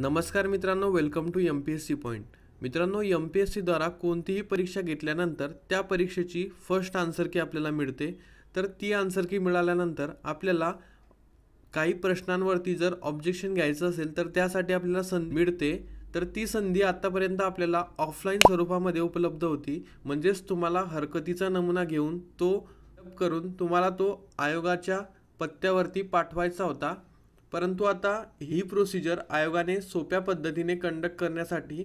नमस्कार मित्रांनो welcome to M P S C point मित्रांनो एम पी एस सीद्वारा कोणतीही परीक्षा घेतल्यानंतर त्या परीक्षेची फर्स्ट आन्सर की आपल्याला मिळते. तर ती आन्सर की मिळाल्यानंतर आपल्याला काही प्रश्नांवरती जर ऑब्जेक्शन घ्यायचं असेल तर त्यासाठी आपल्याला संधी मिळते. तर ती संधी आत्तापर्यंत आपल्याला ऑफलाईन स्वरूपामध्ये उपलब्ध होती. म्हणजेच तुम्हाला हरकतीचा नमुना घेऊन तो करून तुम्हाला तो आयोगाच्या पत्त्यावरती पाठवायचा होता. परंतु आता ही प्रोसिजर आयोगाने सोप्या पद्धतीने कंडक्ट करण्यासाठी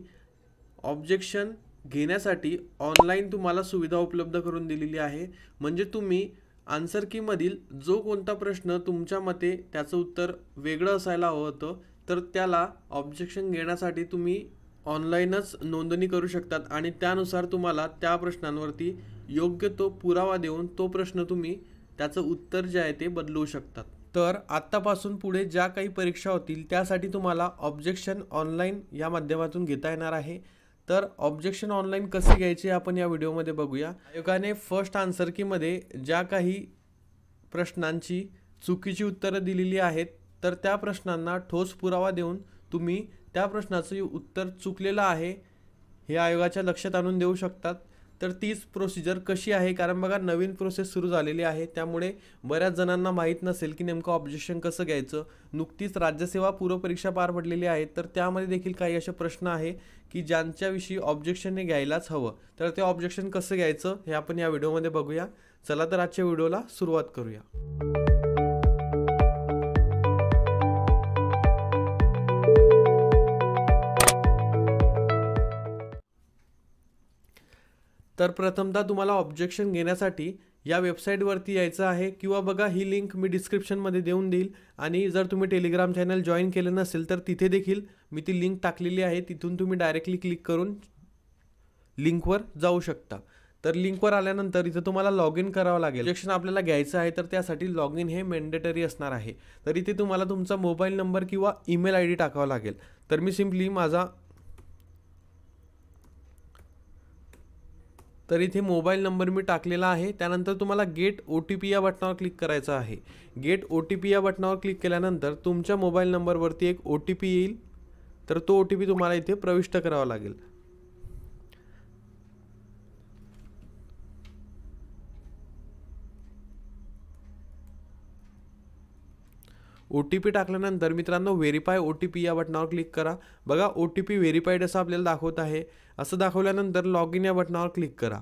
ऑब्जेक्शन घेण्यासाठी ऑनलाईन तुम्हाला सुविधा उपलब्ध करून दिलेली आहे. म्हणजे तुम्ही आन्सर कीमधील जो कोणता प्रश्न तुमच्या मते त्याचं उत्तर वेगळं असायला हवं होतं तर त्याला ऑब्जेक्शन घेण्यासाठी तुम्ही ऑनलाईनच नोंदणी करू शकतात आणि त्यानुसार तुम्हाला त्या प्रश्नांवरती योग्य तो पुरावा देऊन तो प्रश्न तुम्ही त्याचं उत्तर जे आहे ते बदलवू शकतात. तर आत्तापासून पुढे ज्या काही परीक्षा होतील त्यासाठी तुम्हाला ऑब्जेक्शन ऑनलाईन या माध्यमातून घेता येणार आहे. तर ऑब्जेक्शन ऑनलाईन कसे घ्यायचे आपण या व्हिडिओमध्ये बघूया. आयोगाने फर्स्ट आन्सर कीमध्ये ज्या काही प्रश्नांची चुकीची उत्तरं दिलेली आहेत तर त्या प्रश्नांना ठोस पुरावा देऊन तुम्ही त्या प्रश्नाचं उत्तर चुकलेलं आहे हे आयोगाच्या लक्षात आणून देऊ शकतात. तर तीच प्रोसिजर कशी आहे? कारण बघा नवीन प्रोसेस सुरू झालेली आहे. त्यामुळे बऱ्याच जणांना माहीत नसेल की नेमकं ऑब्जेक्शन कसं घ्यायचं. नुकतीच राज्यसेवा पूर्वपरीक्षा पार पडलेली आहे. तर त्यामध्ये देखील काही असे प्रश्न आहे की ज्यांच्याविषयी ऑब्जेक्शन हे घ्यायलाच हवं. तर ते ऑब्जेक्शन कसं घ्यायचं हे आपण या व्हिडिओमध्ये बघूया. चला तर आजच्या व्हिडिओला सुरुवात करूया. तर प्रथमतः तुम्हाला ऑब्जेक्शन घेण्यासाठी या वेबसाईटवरती यायचं आहे किंवा बघा ही लिंक मी डिस्क्रिप्शनमध्ये देऊन देईल. आणि जर तुम्ही टेलिग्राम चॅनल जॉईन केलं नसेल तर तिथे देखील मी ती लिंक टाकलेली आहे. तिथून तुम्ही डायरेक्टली क्लिक करून लिंकवर जाऊ शकता. तर लिंकवर आल्यानंतर इथं तुम्हाला लॉग इन करावं लागेल. ऑब्जेक्शन आपल्याला घ्यायचं आहे तर त्यासाठी लॉग इन हे मेंडेटरी असणार आहे. तर इथे तुम्हाला तुमचा मोबाईल नंबर किंवा ईमेल आय डी टाकावा लागेल. तर मी सिम्पली माझा तर इथे मोबाईल नंबर मी टाकलेला आहे. त्यानंतर तुम्हाला गेट ओ टी पी या बटनावर क्लिक करायचं आहे. गेट ओ टी पी या बटनावर क्लिक केल्यानंतर तुमच्या मोबाईल नंबरवरती एक ओ टी पी येईल. तर तो ओ टी पी तुम्हाला इथे प्रविष्ट करावा लागेल. ओ टी पी टाकल्यानंतर मित्रांनो व्हेरीफाय ओ टी पी या बटनावर क्लिक करा. बघा ओ टी पी व्हेरीफाईड असं आपल्याला दाखवत आहे. असं दाखवल्यानंतर लॉग इन या बटनावर क्लिक करा.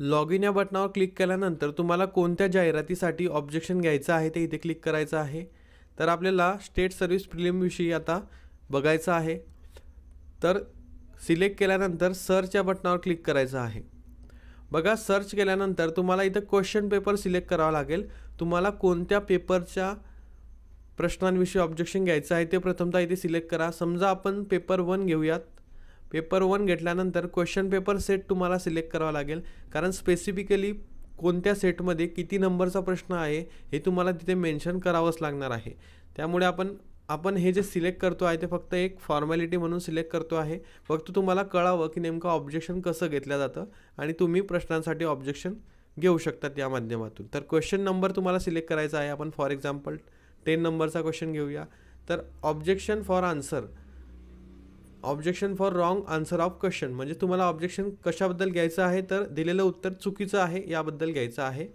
लॉग इन या बटनावर क्लिक केल्यानंतर तुम्हाला कोणत्या जाहिरातीसाठी ऑब्जेक्शन घ्यायचं आहे ते इथे क्लिक करायचं आहे. तर आपल्याला स्टेट सर्व्हिस प्रिलिमविषयी आता बघायचं आहे. तर सिलेक्ट केल्यानंतर सर्च या बटनावर क्लिक करायचं आहे. बघा सर्च केल्यानंतर तुम्हाला इथं क्वेश्चन पेपर सिलेक्ट करावा लागेल. तुम्हाला कोणत्या पेपरच्या प्रश्नांविषयी ऑब्जेक्शन घ्यायचं आहे ते प्रथमतः इथे सिलेक्ट करा. समजा आपण पेपर वन घेऊयात. पेपर वन घेतल्यानंतर क्वेश्चन पेपर सेट तुम्हाला सिलेक्ट करावा लागेल. कारण स्पेसिफिकली कोणत्या सेटमध्ये किती नंबरचा प्रश्न आहे हे तुम्हाला तिथे मेन्शन करावंच लागणार आहे. त्यामुळे आपण आपण हे जे सिलेक्ट करतो आहे ते फक्त एक फॉर्मॅलिटी म्हणून सिलेक्ट करतो आहे. फक्त तुम्हाला कळावं की नेमकं ऑब्जेक्शन कसं घेतलं जातं आणि तुम्ही प्रश्नांसाठी ऑब्जेक्शन घेऊ शकतात या माध्यमातून. तर क्वेश्चन नंबर तुम्हाला सिलेक्ट करायचा आहे. आपण फॉर एक्झाम्पल टेन नंबरचा क्वेश्चन घेऊया. तर objection for answer objection for wrong answer of question म्हणजे तुम्हाला ऑब्जेक्शन कशाबद्दल घ्यायचं आहे तर दिलेलं उत्तर चुकीचं आहे याबद्दल घ्यायचं आहे.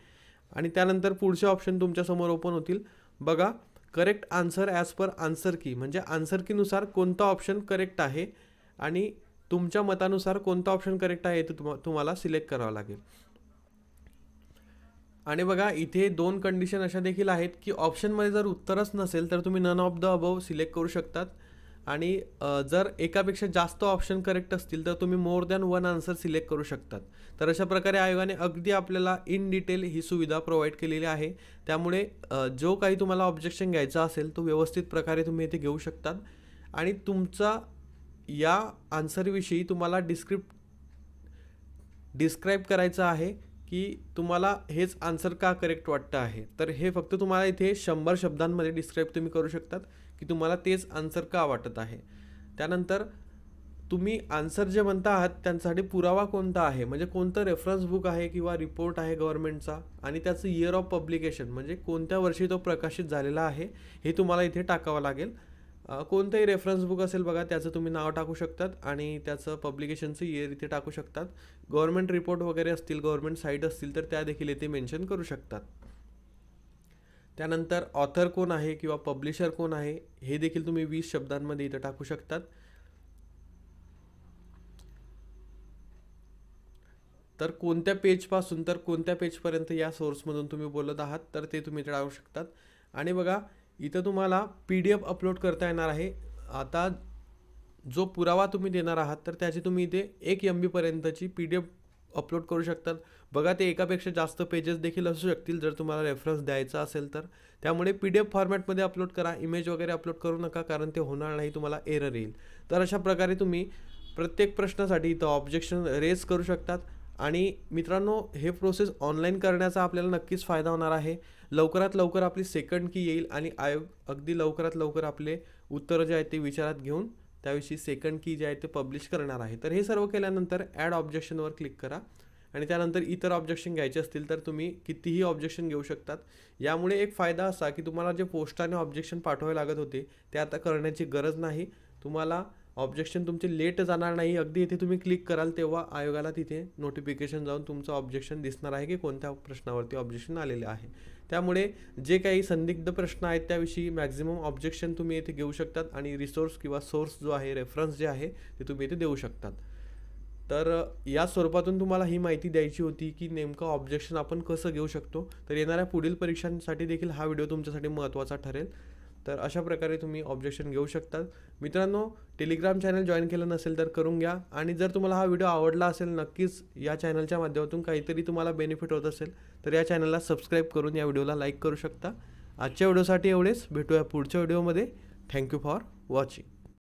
आणि त्यानंतर पुढचे ऑप्शन तुमच्यासमोर ओपन होतील. बघा correct answer as per answer key म्हणजे आन्सर कीनुसार कोणता ऑप्शन करेक्ट आहे आणि तुमच्या मतानुसार कोणता ऑप्शन करेक्ट आहे ते तुम तुम्हाला सिलेक्ट करावं लागेल. आणि बघा इथे दोन कंडिशन अशा देखील आहेत की ऑप्शनमध्ये जर उत्तरच नसेल तर तुम्ही none of the above select करू शकतात. आणि जर एकापेक्षा जास्त ऑप्शन करेक्ट असतील तर तुम्ही more than one answer select करू शकतात. तर अशा प्रकारे आयोगाने अगदी आपल्याला इन डिटेल ही सुविधा प्रोव्हाइड केलेली आहे. त्यामुळे जो काही तुम्हाला ऑब्जेक्शन घ्यायचा असेल तो व्यवस्थित प्रकारे तुम्ही इथे घेऊ शकतात. आणि तुमचा या आन्सरविषयी तुम्हाला डिस्क्रिप्ट डिस्क्राईब करायचं आहे की तुम्हाला हेच आन्सर का करेक्ट वाटतं आहे. तर हे फक्त तुम्हाला इथे शंभर शब्दांमध्ये डिस्क्राईब तुम्ही करू शकतात. की तुम्हाला तेच आन्सर का वाटत आहे? त्यानंतर तुम्ही आन्सर जे म्हणता आहात त्यांच्यासाठी पुरावा कोणता आहे? म्हणजे कोणतं रेफरन्स बुक आहे किंवा रिपोर्ट आहे गव्हर्नमेंटचा आणि त्याचं इयर ऑफ पब्लिकेशन म्हणजे कोणत्या वर्षी तो प्रकाशित झालेला आहे हे तुम्हाला इथे टाकावं लागेल. कोणतंही रेफरन्स बुक असेल बघा त्याचं तुम्ही नाव टाकू शकतात आणि त्याचं पब्लिकेशनचं इयर इथे टाकू शकतात. गव्हर्नमेंट रिपोर्ट वगैरे असतील गव्हर्नमेंट साईट असतील तर त्या देखील इथे मेन्शन करू शकतात. त्यानंतर ऑथर कोण आहे किंवा पब्लिशर कोण आहे हे देखील तुम्ही वीस शब्दांमध्ये इथं टाकू शकतात. तर कोणत्या पेजपासून तर कोणत्या पेजपर्यंत या सोर्समधून तुम्ही बोलत आहात तर ते तुम्ही इथे टाकू शकतात. आणि बघा इथं तुम्हाला पी डी एफ अपलोड करता येणार आहे. आता जो पुरावा तुम्ही देणार आहात तर त्याची तुम्ही इथे एक एम बीपर्यंतची पी डी एफ अपलोड करू शकतात. बघा ते एकापेक्षा जास्त पेजेस देखील असू शकतील जर तुम्हाला रेफरन्स द्यायचा असेल तर. त्यामुळे पी डी एफ फॉर्मॅटमध्ये अपलोड करा इमेज वगैरे अपलोड करू नका कारण ते होणार नाही तुम्हाला एरर येईल. तर अशा प्रकारे तुम्ही प्रत्येक प्रश्नासाठी इथं ऑब्जेक्शन रेज करू शकतात. आणि मित्रांनो हे प्रोसेस ऑनलाईन करण्याचा आपल्याला नक्कीच फायदा होणार आहे. लवकरात लवकर आपली सेकंड की येईल आणि आयोग अगदी लवकरात लवकर आपले उत्तरं जे आहेत ते विचारात घेऊन त्याविषयी सेकंड की जे आहे ते पब्लिश करणार आहे. तर हे सर्व केल्यानंतर ॲड ऑब्जेक्शनवर क्लिक करा. आणि त्यानंतर इतर ऑब्जेक्शन घ्यायचे असतील तर तुम्ही कितीही ऑब्जेक्शन घेऊ शकतात. यामुळे एक फायदा असा की तुम्हाला जे पोस्टाने ऑब्जेक्शन पाठवावे लागत होते ते आता करण्याची गरज नाही. तुम्हाला ऑब्जेक्शन तुमचे लेट जाणार नाही. अगदी इथे तुम्ही क्लिक कराल तेव्हा आयोगाला तिथे नोटिफिकेशन जाऊन तुमचं ऑब्जेक्शन दिसणार आहे की कोणत्या प्रश्नावरती ऑब्जेक्शन आलेले आहे. त्यामुळे जे काही संदिग्ध प्रश्न आहेत त्याविषयी मॅक्झिमम ऑब्जेक्शन तुम्ही इथे घेऊ शकतात आणि रिसोर्स किंवा सोर्स जो आहे रेफरन्स जे आहे ते तुम्ही इथे देऊ शकतात. तर या स्वरूपातून तुम्हाला ही माहिती द्यायची होती की नेमकं ऑब्जेक्शन आपण कसं घेऊ शकतो. तर येणाऱ्या पुढील परीक्षांसाठी देखील हा व्हिडिओ तुमच्यासाठी महत्त्वाचा ठरेल. तर अशा प्रकारे तुम्ही ऑब्जेक्शन घेऊ शकतात. मित्रांनो टेलिग्राम चॅनल जॉईन केलं नसेल तर करून घ्या. आणि जर तुम्हाला हा व्हिडिओ आवडला असेल नक्कीच या चॅनलच्या माध्यमातून काहीतरी तुम्हाला बेनिफिट होत असेल तर या चॅनलला सबस्क्राईब करून या व्हिडिओला लाईक करू शकता. आजच्या व्हिडिओसाठी एवढेच. भेटूया पुढच्या व्हिडिओमध्ये थँक्यू फॉर वॉचिंग